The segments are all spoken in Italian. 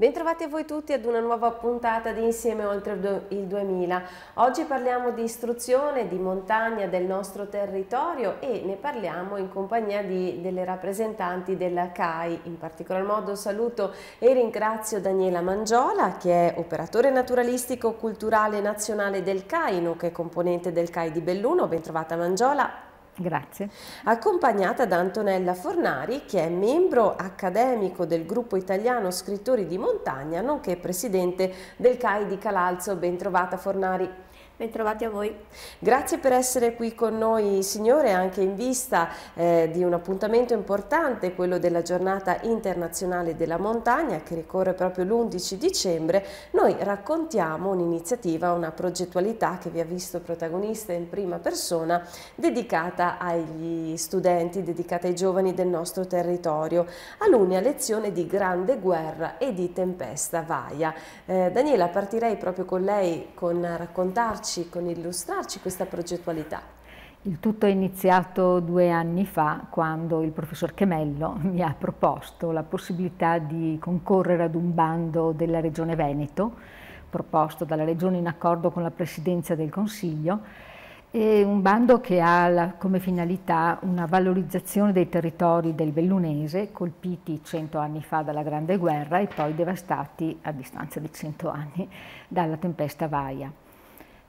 Bentrovati a voi tutti ad una nuova puntata di Insieme Oltre il 2000. Oggi parliamo di istruzione, di montagna del nostro territorio e ne parliamo in compagnia di, delle rappresentanti della CAI. In particolar modo saluto e ringrazio Daniela Mangiola che è operatore naturalistico culturale nazionale del CAI, nonché componente del CAI di Belluno. Bentrovata Mangiola. Grazie. Accompagnata da Antonella Fornari, che è membro accademico del gruppo italiano Scrittori di Montagna, nonché presidente del CAI di Calalzo. Bentrovata Fornari. Bentrovati a voi. Grazie per essere qui con noi signore, anche in vista eh, di un appuntamento importante, quello della giornata internazionale della montagna che ricorre proprio l'11 dicembre. Noi raccontiamo un'iniziativa, una progettualità che vi ha visto protagonista in prima persona, dedicata agli studenti, dedicata ai giovani del nostro territorio, all'unia lezione di grande guerra e di tempesta vaia. Eh, Daniela, partirei proprio con lei con raccontarci illustrarci, con illustrarci questa progettualità. Il tutto è iniziato due anni fa quando il professor Chemello mi ha proposto la possibilità di concorrere ad un bando della Regione Veneto, proposto dalla Regione in accordo con la Presidenza del Consiglio, è un bando che ha la, come finalità una valorizzazione dei territori del Bellunese colpiti cento anni fa dalla Grande Guerra e poi devastati a distanza di cento anni dalla tempesta Vaia.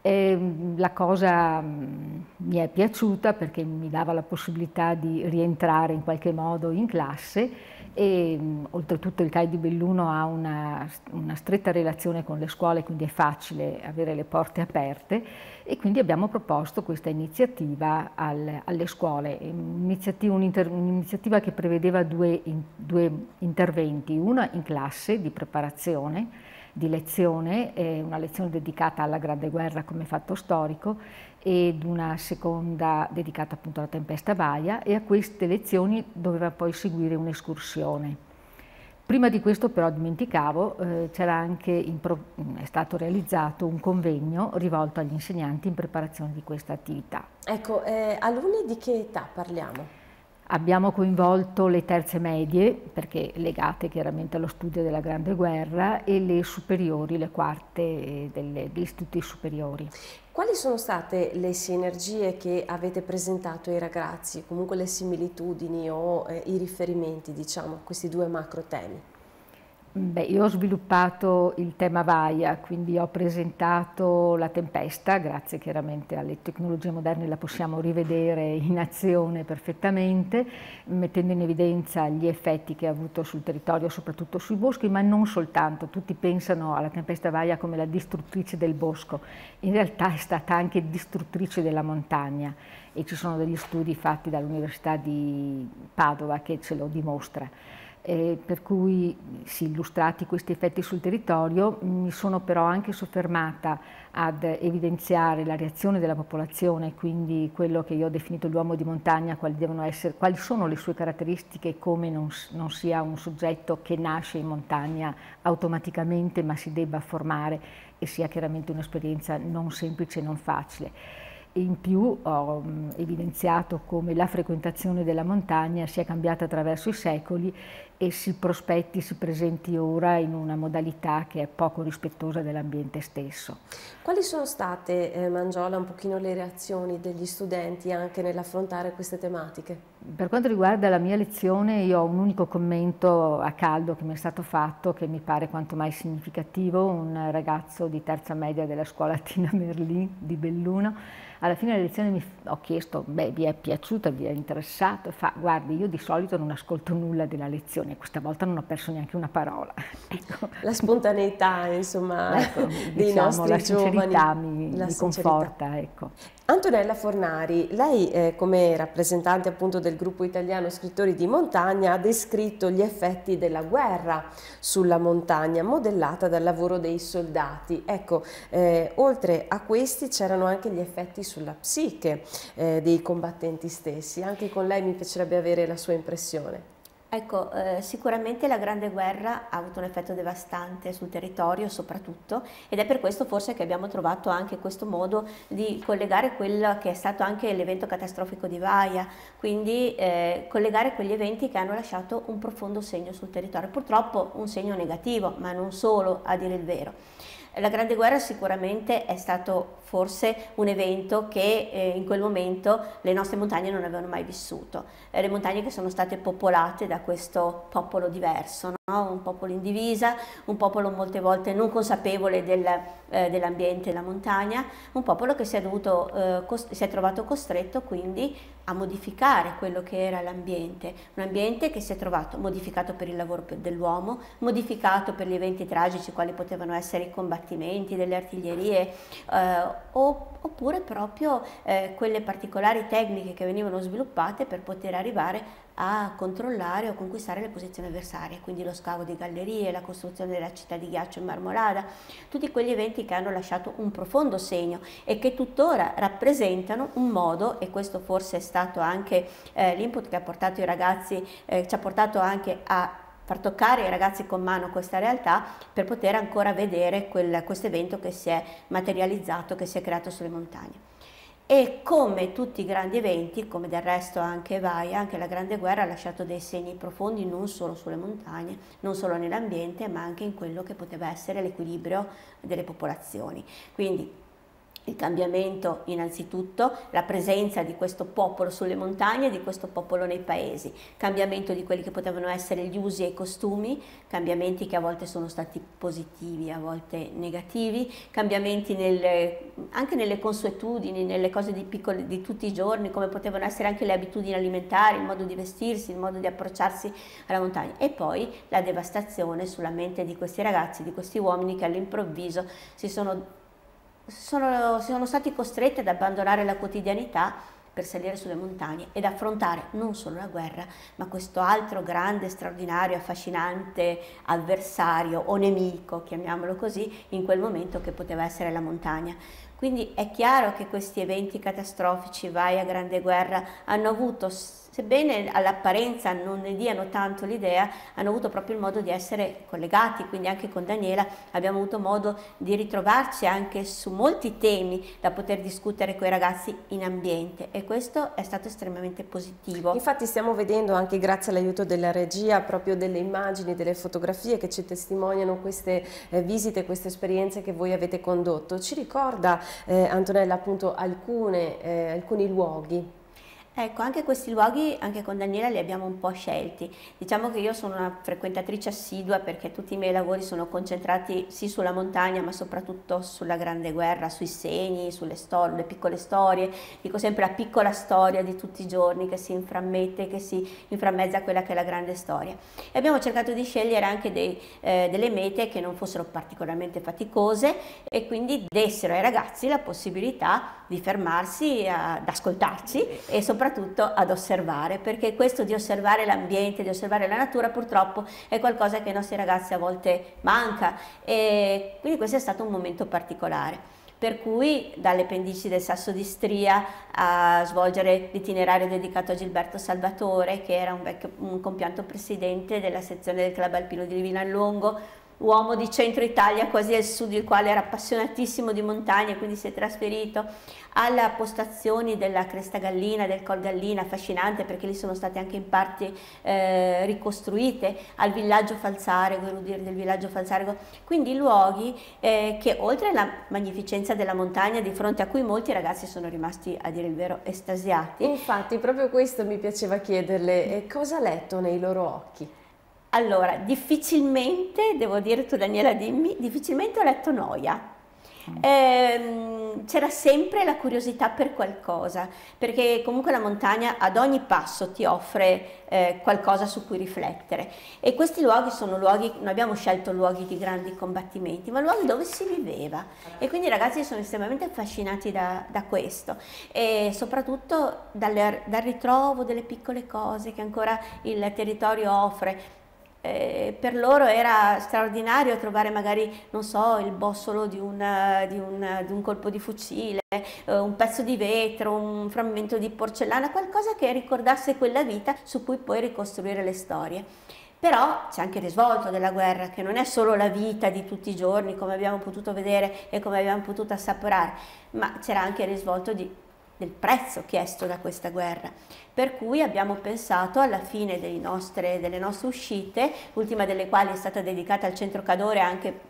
E mm, la cosa mm, mi è piaciuta perché mi dava la possibilità di rientrare in qualche modo in classe e mm, oltretutto il CAI di Belluno ha una, una, stretta relazione con le scuole, quindi è facile avere le porte aperte e quindi abbiamo proposto questa iniziativa al, alle scuole, un'iniziativa, un che prevedeva due, in, due interventi, una in classe di preparazione di lezione, una lezione dedicata alla Grande Guerra come fatto storico ed una seconda dedicata appunto alla tempesta Vaia e a queste lezioni doveva poi seguire un'escursione. Prima di questo però dimenticavo, eh, c'era anche è stato realizzato un convegno rivolto agli insegnanti in preparazione di questa attività. Ecco, eh, alunni di che età parliamo? Abbiamo coinvolto le terze medie, perché legate chiaramente allo studio della Grande Guerra, e le superiori, le quarte delle, degli istituti superiori. Quali sono state le sinergie che avete presentato ai ragazzi, comunque le similitudini o eh, i riferimenti diciamo, a questi due macro temi? Beh, io ho sviluppato il tema Vaia, quindi ho presentato la tempesta, grazie chiaramente alle tecnologie moderne la possiamo rivedere in azione perfettamente, mettendo in evidenza gli effetti che ha avuto sul territorio, soprattutto sui boschi, ma non soltanto, tutti pensano alla tempesta Vaia come la distruttrice del bosco, in realtà è stata anche distruttrice della montagna e ci sono degli studi fatti dall'Università di Padova che ce lo dimostra eh, per cui si illustrati questi effetti sul territorio, mi sono però anche soffermata ad evidenziare la reazione della popolazione, quindi quello che io ho definito l'uomo di montagna, quali, essere, quali, sono le sue caratteristiche come non, non sia un soggetto che nasce in montagna automaticamente ma si debba formare e sia chiaramente un'esperienza non semplice e non facile. In più ho evidenziato come la frequentazione della montagna sia cambiata attraverso i secoli e si prospetti, si presenti ora in una modalità che è poco rispettosa dell'ambiente stesso. Quali sono state, eh, Mangiola, un pochino le reazioni degli studenti anche nell'affrontare queste tematiche? Per quanto riguarda la mia lezione, io ho un unico commento a caldo che mi è stato fatto, che mi pare quanto mai significativo, un ragazzo di terza media della scuola Tina Merlin di Belluno, alla fine della lezione mi ho chiesto, beh, vi è piaciuta, vi è interessato? Fa, guardi, io di solito non ascolto nulla della lezione, questa volta non ho perso neanche una parola. ecco. La spontaneità, insomma, ecco, dei diciamo, nostri la giovani. mi, la mi conforta, ecco. Antonella Fornari, lei eh, come rappresentante appunto del gruppo italiano Scrittori di Montagna ha descritto gli effetti della guerra sulla montagna modellata dal lavoro dei soldati. Ecco, eh, oltre a questi c'erano anche gli effetti sulla psiche eh, dei combattenti stessi. Anche con lei mi piacerebbe avere la sua impressione. Ecco, eh, sicuramente la Grande Guerra ha avuto un effetto devastante sul territorio soprattutto ed è per questo forse che abbiamo trovato anche questo modo di collegare quello che è stato anche l'evento catastrofico di Vaia, quindi eh, collegare quegli eventi che hanno lasciato un profondo segno sul territorio, purtroppo un segno negativo, ma non solo a dire il vero. La Grande Guerra sicuramente è stato forse un evento che eh, in quel momento le nostre montagne non avevano mai vissuto. Eh, le montagne che sono state popolate da questo popolo diverso, no? Un popolo in divisa, un popolo molte volte non consapevole del, eh, dell'ambiente della montagna, un popolo che si è, dovuto, eh, si è trovato costretto quindi a modificare quello che era l'ambiente, un ambiente che si è trovato modificato per il lavoro dell'uomo, modificato per gli eventi tragici quali potevano essere i combattimenti delle artiglierie eh, oppure proprio eh, quelle particolari tecniche che venivano sviluppate per poter arrivare a controllare o conquistare le posizioni avversarie, quindi lo scavo di gallerie, la costruzione della città di ghiaccio in marmorada, tutti quegli eventi che hanno lasciato un profondo segno e che tuttora rappresentano un modo, e questo forse è stato anche eh, l'input che ha portato i ragazzi, eh, ci ha portato anche a far toccare ai ragazzi con mano questa realtà per poter ancora vedere questo evento che si è materializzato, che si è creato sulle montagne. E come tutti i grandi eventi, come del resto anche Vaia, anche la Grande Guerra ha lasciato dei segni profondi non solo sulle montagne, non solo nell'ambiente, ma anche in quello che poteva essere l'equilibrio delle popolazioni. Quindi il cambiamento innanzitutto, la presenza di questo popolo sulle montagne, di questo popolo nei paesi, cambiamento di quelli che potevano essere gli usi e i costumi, cambiamenti che a volte sono stati positivi, a volte negativi, cambiamenti nelle, anche nelle consuetudini, nelle cose di, piccoli, di tutti i giorni, come potevano essere anche le abitudini alimentari, il modo di vestirsi, il modo di approcciarsi alla montagna. E poi la devastazione sulla mente di questi ragazzi, di questi uomini che all'improvviso si sono sono, sono stati costretti ad abbandonare la quotidianità per salire sulle montagne ed affrontare non solo la guerra, ma questo altro grande, straordinario, affascinante avversario o nemico, chiamiamolo così, in quel momento che poteva essere la montagna. Quindi è chiaro che questi eventi catastrofici, vai a grande guerra, hanno avuto sebbene all'apparenza non ne diano tanto l'idea, hanno avuto proprio il modo di essere collegati, quindi anche con Daniela abbiamo avuto modo di ritrovarci anche su molti temi da poter discutere con i ragazzi in ambiente e questo è stato estremamente positivo. Infatti stiamo vedendo anche grazie all'aiuto della regia proprio delle immagini, delle fotografie che ci testimoniano queste eh, visite, queste esperienze che voi avete condotto. Ci ricorda eh, Antonella appunto alcune, eh, alcuni luoghi Ecco, anche questi luoghi, anche con Daniela, li abbiamo un po' scelti. Diciamo che io sono una frequentatrice assidua perché tutti i miei lavori sono concentrati sì sulla montagna, ma soprattutto sulla grande guerra, sui segni, sulle storie, le piccole storie. Dico sempre la piccola storia di tutti i giorni che si inframmette, che si inframmezza quella che è la grande storia. E abbiamo cercato di scegliere anche dei, eh, delle mete che non fossero particolarmente faticose e quindi dessero ai ragazzi la possibilità di fermarsi ad ascoltarci e soprattutto soprattutto ad osservare, perché questo di osservare l'ambiente, di osservare la natura purtroppo è qualcosa che ai nostri ragazzi a volte manca. E quindi questo è stato un momento particolare. Per cui dalle pendici del Sasso di Stria a svolgere l'itinerario dedicato a Gilberto Salvatore, che era un, vecchio, un compianto presidente della sezione del Club Alpino di Villalongo, uomo di centro Italia, quasi al sud, il quale era appassionatissimo di montagne, quindi si è trasferito alle postazioni della Cresta Gallina, del Col Gallina, affascinante perché lì sono state anche in parte eh, ricostruite, al villaggio Falzarego, Rudir del villaggio Falzarego, quindi luoghi eh, che oltre alla magnificenza della montagna di fronte a cui molti ragazzi sono rimasti a dire il vero estasiati. Infatti proprio questo mi piaceva chiederle, cosa ha letto nei loro occhi? Allora, difficilmente, devo dire tu Daniela dimmi, difficilmente ho letto noia. Eh, c'era sempre la curiosità per qualcosa, perché comunque la montagna ad ogni passo ti offre eh, qualcosa su cui riflettere. E questi luoghi sono luoghi, non abbiamo scelto luoghi di grandi combattimenti, ma luoghi dove si viveva. E quindi i ragazzi sono estremamente affascinati da, da questo e soprattutto dal, dal ritrovo delle piccole cose che ancora il territorio offre eh, per loro era straordinario trovare magari, non so, il bossolo di, una, di, una, di un colpo di fucile, eh, un pezzo di vetro, un frammento di porcellana, qualcosa che ricordasse quella vita su cui poi ricostruire le storie. Però c'è anche il risvolto della guerra, che non è solo la vita di tutti i giorni, come abbiamo potuto vedere e come abbiamo potuto assaporare, ma c'era anche il risvolto di del prezzo chiesto da questa guerra. Per cui abbiamo pensato alla fine nostre, delle nostre uscite, l'ultima delle quali è stata dedicata al centro Cadore anche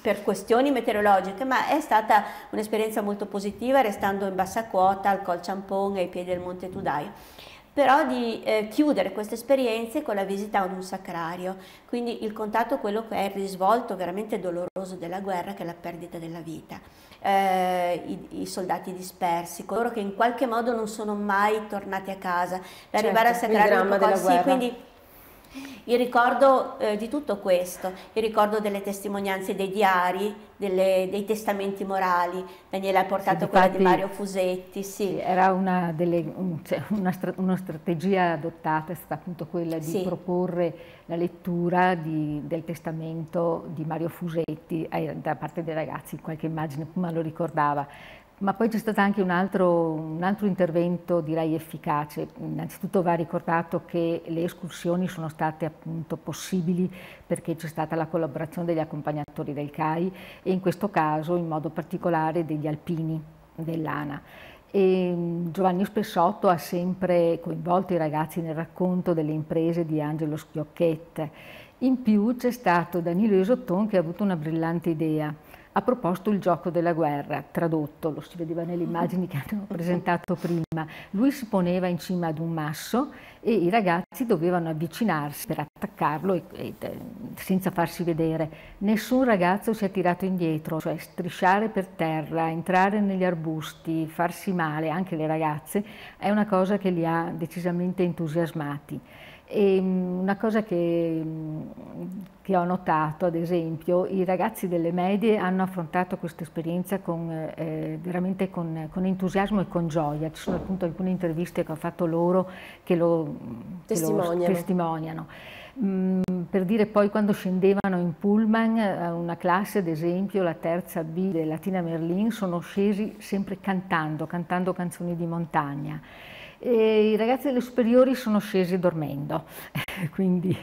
per questioni meteorologiche, ma è stata un'esperienza molto positiva restando in bassa quota al Col Ciampon e ai piedi del Monte Tudaio però di eh, chiudere queste esperienze con la visita ad un sacrario, quindi il contatto quello che è il risvolto veramente doloroso della guerra che è la perdita della vita. Eh, i, i, soldati dispersi, coloro che in qualche modo non sono mai tornati a casa, l'arrivare certo, sacrario, il della sì, quindi il ricordo eh, di tutto questo, il ricordo delle testimonianze dei diari, delle, dei testamenti morali, Daniele ha portato sì, quella di Mario Fusetti. Sì. Era una, delle, cioè una, una, strategia adottata, è stata appunto quella di sì. proporre la lettura di, del testamento di Mario Fusetti eh, da parte dei ragazzi, qualche immagine prima lo ricordava. Ma poi c'è stato anche un altro, un altro, intervento, direi, efficace. Innanzitutto va ricordato che le escursioni sono state appunto possibili perché c'è stata la collaborazione degli accompagnatori del CAI e in questo caso in modo particolare degli alpini dell'ANA. E Giovanni Spessotto ha sempre coinvolto i ragazzi nel racconto delle imprese di Angelo Schiocchet. In più c'è stato Danilo Esotton che ha avuto una brillante idea ha proposto il gioco della guerra, tradotto, lo si vedeva nelle immagini che abbiamo presentato prima. Lui si poneva in cima ad un masso e i ragazzi dovevano avvicinarsi per attaccarlo e, e, senza farsi vedere. Nessun ragazzo si è tirato indietro, cioè strisciare per terra, entrare negli arbusti, farsi male, anche le ragazze, è una cosa che li ha decisamente entusiasmati. E mm, una cosa che, mm, che, ho notato, ad esempio, i ragazzi delle medie hanno affrontato questa esperienza con, eh, veramente con, con, entusiasmo e con gioia. Ci sono appunto alcune interviste che ho fatto loro che lo testimoniano. Che lo testimoniano. Mm, per dire poi quando scendevano in pullman, eh, una classe ad esempio, la terza B della Tina Merlin, sono scesi sempre cantando, cantando canzoni di montagna. E I ragazzi delle superiori sono scesi dormendo, quindi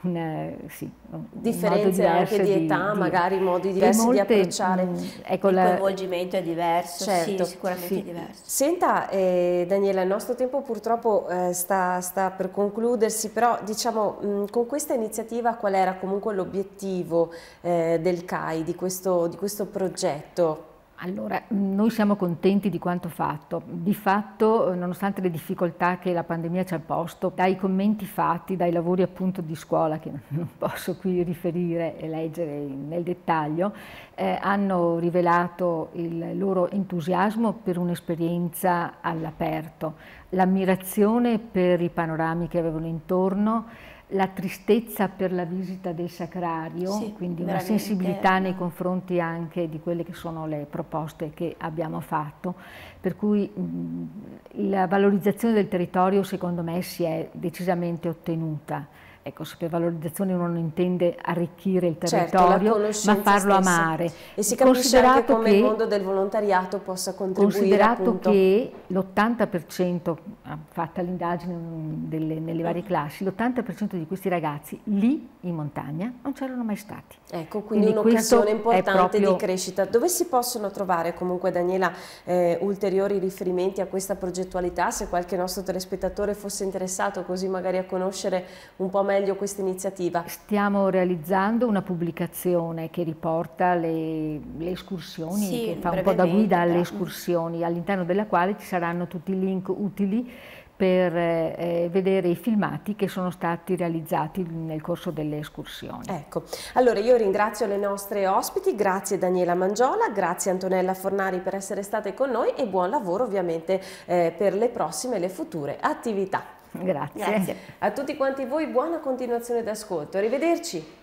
una, sì, differenze anche di età, di, magari modi diversi molte, di approcciare. Mh, mm, ecco il la... coinvolgimento è diverso, certo, sì, sicuramente sì. è diverso. Senta eh, Daniela, il nostro tempo purtroppo eh, sta, sta, per concludersi, però diciamo mh, mm, con questa iniziativa qual era comunque l'obiettivo eh, del CAI, di questo, di questo progetto? Allora, noi siamo contenti di quanto fatto. Di fatto, nonostante le difficoltà che la pandemia ci ha posto, dai commenti fatti, dai lavori appunto di scuola, che non posso qui riferire e leggere nel dettaglio, eh, hanno rivelato il loro entusiasmo per un'esperienza all'aperto, l'ammirazione per i panorami che avevano intorno, la tristezza per la visita del sacrario, sì, quindi una sensibilità nei confronti anche di quelle che sono le proposte che abbiamo fatto, per cui mh, la valorizzazione del territorio secondo me si è decisamente ottenuta. Ecco, se per valorizzazione uno non intende arricchire il certo, territorio, certo, ma farlo stessa. amare. E si capisce anche come che, il mondo del volontariato possa contribuire Considerato appunto. che l'80%, fatta l'indagine nelle varie classi, l'80% di questi ragazzi lì in montagna non c'erano mai stati. Ecco, quindi, quindi un'occasione importante proprio... di crescita. Dove si possono trovare comunque, Daniela, eh, ulteriori riferimenti a questa progettualità, se qualche nostro telespettatore fosse interessato così magari a conoscere un po' meglio meglio questa iniziativa? Stiamo realizzando una pubblicazione che riporta le, le escursioni, sì, che fa un po' da guida alle escursioni, all'interno della quale ci saranno tutti i link utili per eh, vedere i filmati che sono stati realizzati nel corso delle escursioni. Ecco, allora io ringrazio le nostre ospiti, grazie Daniela Mangiola, grazie Antonella Fornari per essere state con noi e buon lavoro ovviamente eh, per le prossime e le future attività. Grazie. Grazie. A tutti quanti voi buona continuazione d'ascolto. Arrivederci.